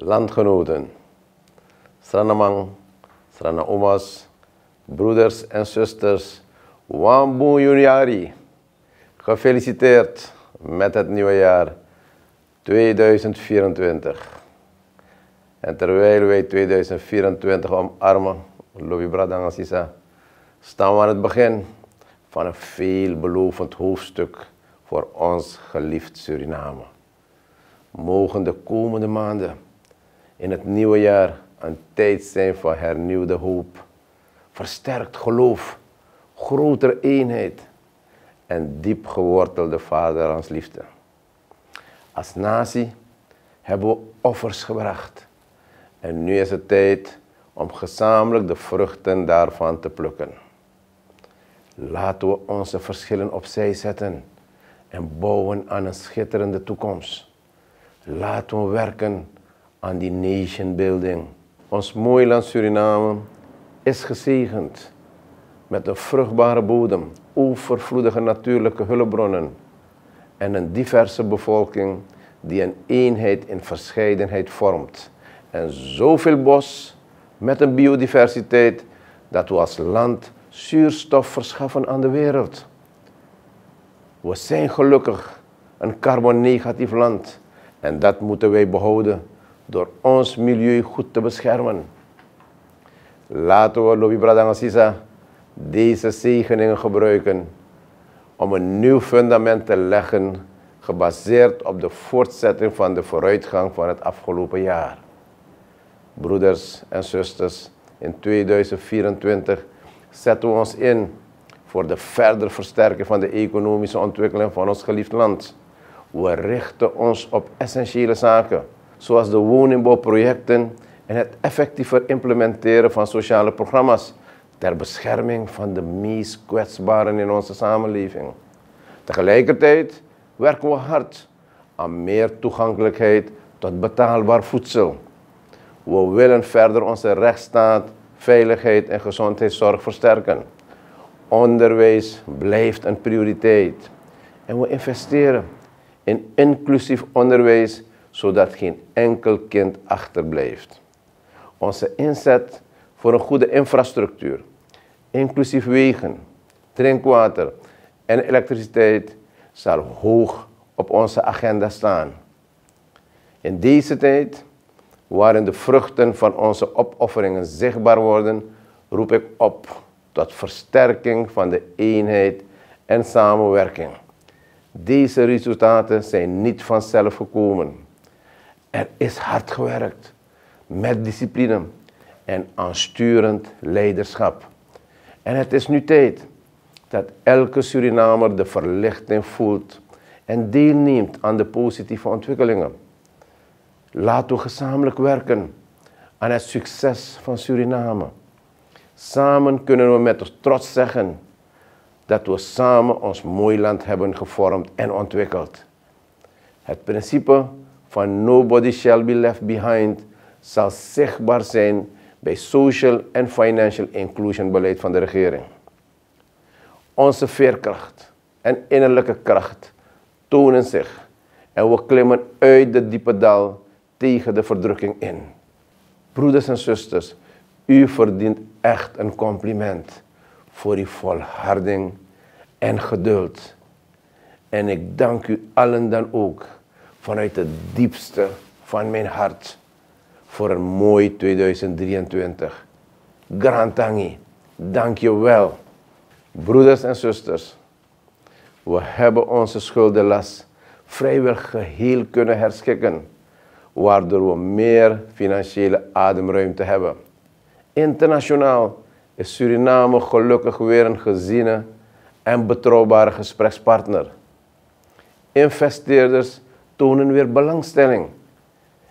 landgenoten, Sranamang, Srana Omas, broeders en zusters, Wambu Juniari. Gefeliciteerd met het nieuwe jaar 2024. En terwijl wij 2024 omarmen, Lobby Bradangasisa, staan we aan het begin van een veelbelovend hoofdstuk voor ons geliefd Suriname. Mogen de komende maanden in het nieuwe jaar een tijd zijn van hernieuwde hoop, versterkt geloof, grotere eenheid en diep gewortelde vaderlandsliefde. Als natie hebben we offers gebracht en nu is het tijd om gezamenlijk de vruchten daarvan te plukken. Laten we onze verschillen opzij zetten en bouwen aan een schitterende toekomst. Laten we werken aan die nation building. Ons mooie land Suriname is gezegend met een vruchtbare bodem, overvloedige natuurlijke hulpbronnen en een diverse bevolking die een eenheid in verscheidenheid vormt. En zoveel bos met een biodiversiteit dat we als land zuurstof verschaffen aan de wereld. We zijn gelukkig een carbonnegatief land en dat moeten wij behouden door ons milieu goed te beschermen. Laten we, Lobby Bradangasisa, deze zegeningen gebruiken om een nieuw fundament te leggen, gebaseerd op de voortzetting van de vooruitgang van het afgelopen jaar. Broeders en zusters, in 2024 zetten we ons in voor de verdere versterking van de economische ontwikkeling van ons geliefd land. We richten ons op essentiële zaken, zoals de woningbouwprojecten en het effectiever implementeren van sociale programma's ter bescherming van de meest kwetsbaren in onze samenleving. Tegelijkertijd werken we hard aan meer toegankelijkheid tot betaalbaar voedsel. We willen verder onze rechtsstaat, veiligheid en gezondheidszorg versterken. Onderwijs blijft een prioriteit. En we investeren in inclusief onderwijs, zodat geen enkel kind achterblijft. Onze inzet voor een goede infrastructuur, inclusief wegen, drinkwater en elektriciteit, zal hoog op onze agenda staan. In deze tijd, waarin de vruchten van onze opofferingen zichtbaar worden, roep ik op tot versterking van de eenheid en samenwerking. Deze resultaten zijn niet vanzelf gekomen. Er is hard gewerkt met discipline en aansturend leiderschap. En het is nu tijd dat elke Surinamer de verlichting voelt en deelneemt aan de positieve ontwikkelingen. Laten we gezamenlijk werken aan het succes van Suriname. Samen kunnen we met trots zeggen dat we samen ons mooi land hebben gevormd en ontwikkeld. Het principe van nobody shall be left behind zal zichtbaar zijn bij social en financial inclusion beleid van de regering. Onze veerkracht en innerlijke kracht tonen zich en we klimmen uit de diepe dal tegen de verdrukking in. Broeders en zusters, u verdient echt een compliment voor uw volharding en geduld. En ik dank u allen dan ook vanuit het diepste van mijn hart voor een mooi 2023. Grantangi, dank je wel. Broeders en zusters, we hebben onze schuldenlast vrijwel geheel kunnen herschikken, waardoor we meer financiële ademruimte hebben. Internationaal is Suriname gelukkig weer een geziene en betrouwbare gesprekspartner. Investeerders tonen weer belangstelling.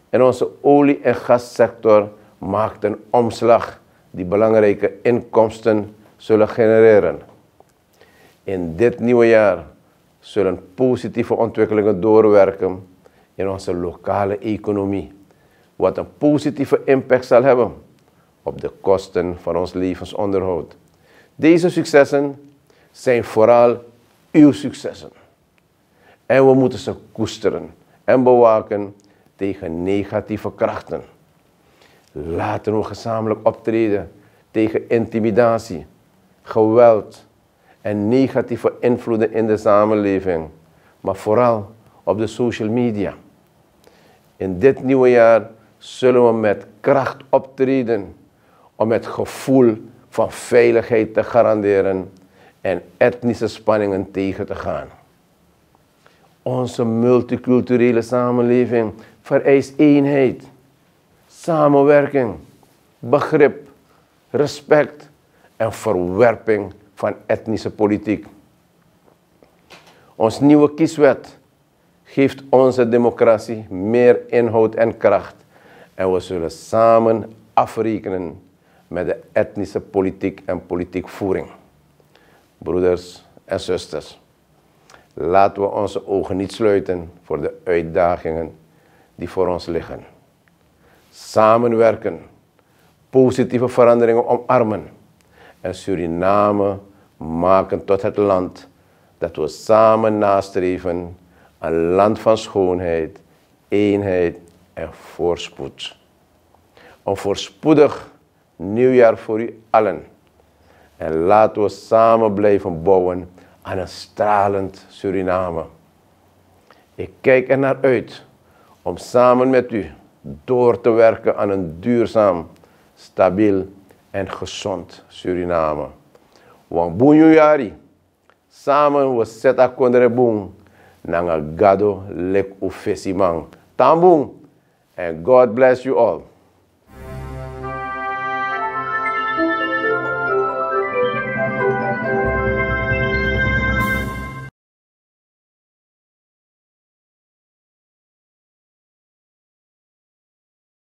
En onze olie- en gassector maakt een omslag die belangrijke inkomsten zullen genereren. In dit nieuwe jaar zullen positieve ontwikkelingen doorwerken in onze lokale economie, wat een positieve impact zal hebben op de kosten van ons levensonderhoud. Deze successen zijn vooral uw successen. En we moeten ze koesteren en bewaken tegen negatieve krachten. Laten we gezamenlijk optreden tegen intimidatie, geweld en negatieve invloeden in de samenleving, maar vooral op de social media. In dit nieuwe jaar zullen we met kracht optreden om het gevoel van veiligheid te garanderen en etnische spanningen tegen te gaan. Onze multiculturele samenleving vereist eenheid, samenwerking, begrip, respect en verwerping van etnische politiek. Ons nieuwe kieswet geeft onze democratie meer inhoud en kracht en we zullen samen afrekenen met de etnische politiek en politiekvoering. Broeders en zusters, laten we onze ogen niet sluiten voor de uitdagingen die voor ons liggen. Samenwerken, positieve veranderingen omarmen en Suriname maken tot het land dat we samen nastreven, een land van schoonheid, eenheid en voorspoed. Een voorspoedig nieuwjaar voor u allen. En laten we samen blijven bouwen aan een stralend Suriname. Ik kijk er naar uit om samen met u door te werken aan een duurzaam, stabiel en gezond Suriname. Want Bunyuyari, samen we zeta kondre boom, nanga gado lek ufesimang. Tambung, and God bless you all.